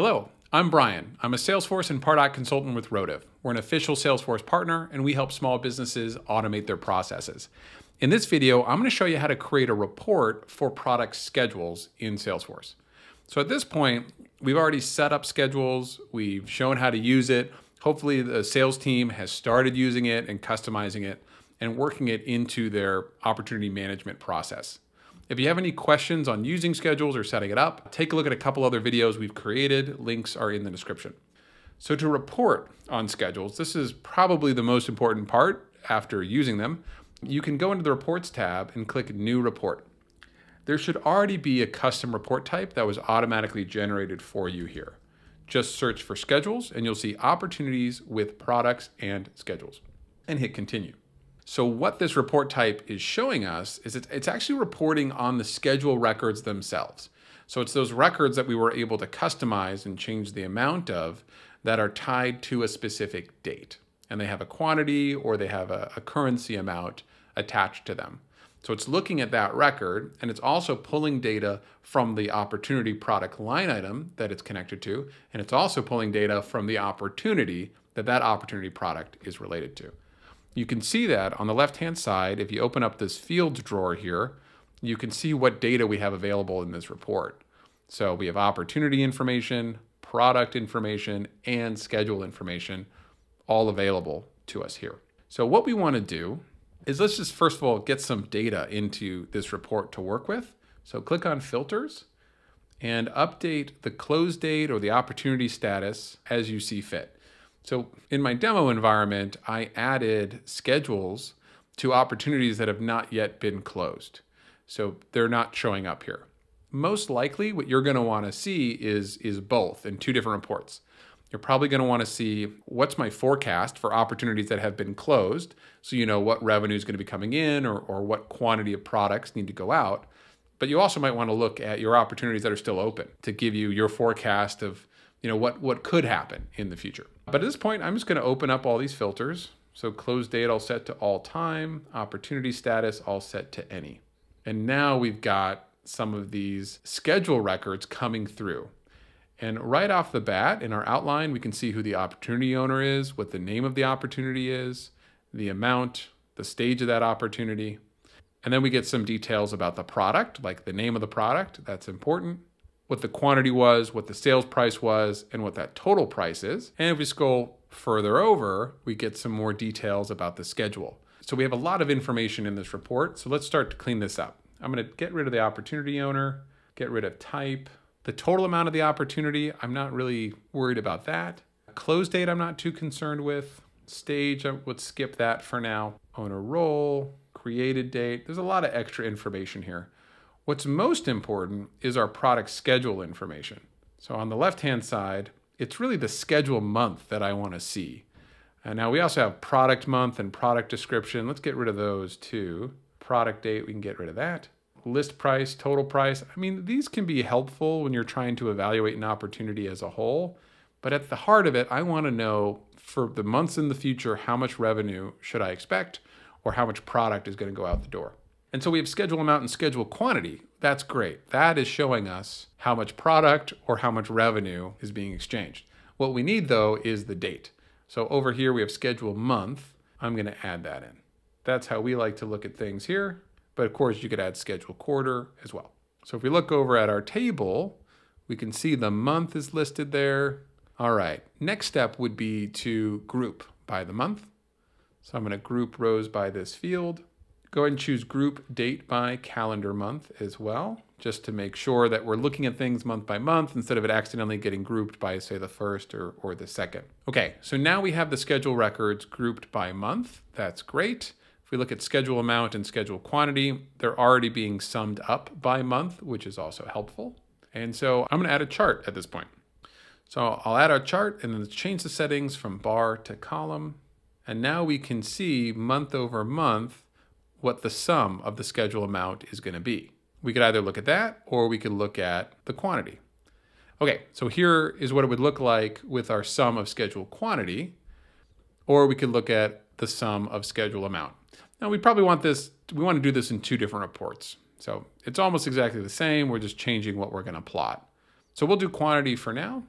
Hello, I'm Brian. I'm a Salesforce and Pardot consultant with Rotive. We're an official Salesforce partner and we help small businesses automate their processes. In this video, I'm going to show you how to create a report for product schedules in Salesforce. So at this point, we've already set up schedules, we've shown how to use it. Hopefully the sales team has started using it and customizing it and working it into their opportunity management process. If you have any questions on using schedules or setting it up, take a look at a couple other videos we've created. Links are in the description. So to report on schedules, this is probably the most important part after using them. You can go into the Reports tab and click New Report. There should already be a custom report type that was automatically generated for you here. Just search for schedules and you'll see opportunities with products and schedules and hit continue. So what this report type is showing us is it's, it's actually reporting on the schedule records themselves. So it's those records that we were able to customize and change the amount of that are tied to a specific date. And they have a quantity or they have a, a currency amount attached to them. So it's looking at that record and it's also pulling data from the opportunity product line item that it's connected to. And it's also pulling data from the opportunity that that opportunity product is related to. You can see that on the left-hand side, if you open up this fields drawer here, you can see what data we have available in this report. So we have opportunity information, product information, and schedule information all available to us here. So what we want to do is let's just first of all get some data into this report to work with. So click on filters and update the close date or the opportunity status as you see fit. So in my demo environment, I added schedules to opportunities that have not yet been closed. So they're not showing up here. Most likely what you're gonna wanna see is, is both in two different reports. You're probably gonna wanna see what's my forecast for opportunities that have been closed, so you know what revenue is gonna be coming in or, or what quantity of products need to go out. But you also might wanna look at your opportunities that are still open to give you your forecast of you know, what, what could happen in the future. But at this point, I'm just going to open up all these filters. So close date, I'll set to all time, opportunity status, I'll set to any. And now we've got some of these schedule records coming through. And right off the bat in our outline, we can see who the opportunity owner is, what the name of the opportunity is, the amount, the stage of that opportunity. And then we get some details about the product, like the name of the product, that's important what the quantity was, what the sales price was, and what that total price is. And if we scroll further over, we get some more details about the schedule. So we have a lot of information in this report. So let's start to clean this up. I'm gonna get rid of the opportunity owner, get rid of type. The total amount of the opportunity, I'm not really worried about that. Close date, I'm not too concerned with. Stage, I would skip that for now. Owner role, created date. There's a lot of extra information here. What's most important is our product schedule information. So on the left-hand side, it's really the schedule month that I want to see. And now we also have product month and product description. Let's get rid of those too. Product date, we can get rid of that. List price, total price. I mean, these can be helpful when you're trying to evaluate an opportunity as a whole. But at the heart of it, I want to know for the months in the future, how much revenue should I expect or how much product is going to go out the door. And so we have schedule amount and schedule quantity. That's great. That is showing us how much product or how much revenue is being exchanged. What we need though is the date. So over here we have schedule month. I'm going to add that in. That's how we like to look at things here. But of course you could add schedule quarter as well. So if we look over at our table, we can see the month is listed there. All right, next step would be to group by the month. So I'm going to group rows by this field. Go ahead and choose group date by calendar month as well, just to make sure that we're looking at things month by month instead of it accidentally getting grouped by, say, the first or, or the second. Okay, so now we have the schedule records grouped by month. That's great. If we look at schedule amount and schedule quantity, they're already being summed up by month, which is also helpful. And so I'm gonna add a chart at this point. So I'll add our chart and then change the settings from bar to column. And now we can see month over month what the sum of the schedule amount is going to be. We could either look at that or we could look at the quantity. Okay, so here is what it would look like with our sum of schedule quantity, or we could look at the sum of schedule amount. Now we probably want this, we want to do this in two different reports. So it's almost exactly the same, we're just changing what we're going to plot. So we'll do quantity for now.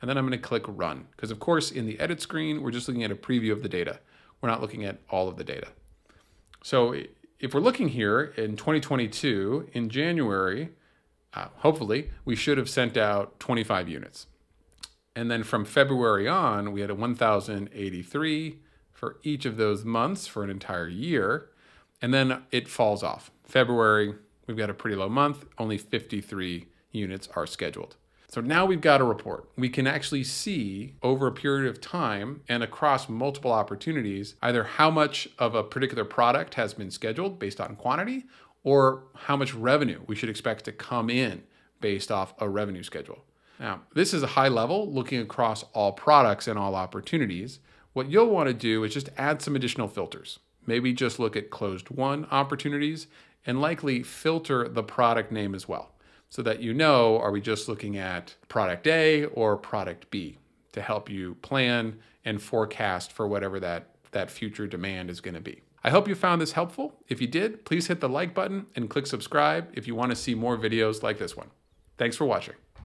And then I'm going to click run. Because of course, in the edit screen, we're just looking at a preview of the data. We're not looking at all of the data. So if we're looking here in 2022, in January, uh, hopefully, we should have sent out 25 units. And then from February on, we had a 1,083 for each of those months for an entire year. And then it falls off. February, we've got a pretty low month, only 53 units are scheduled. So now we've got a report. We can actually see over a period of time and across multiple opportunities either how much of a particular product has been scheduled based on quantity or how much revenue we should expect to come in based off a revenue schedule. Now, this is a high level looking across all products and all opportunities. What you'll want to do is just add some additional filters. Maybe just look at closed won opportunities and likely filter the product name as well so that you know are we just looking at product A or product B to help you plan and forecast for whatever that, that future demand is going to be. I hope you found this helpful. If you did, please hit the like button and click subscribe if you want to see more videos like this one. Thanks for watching.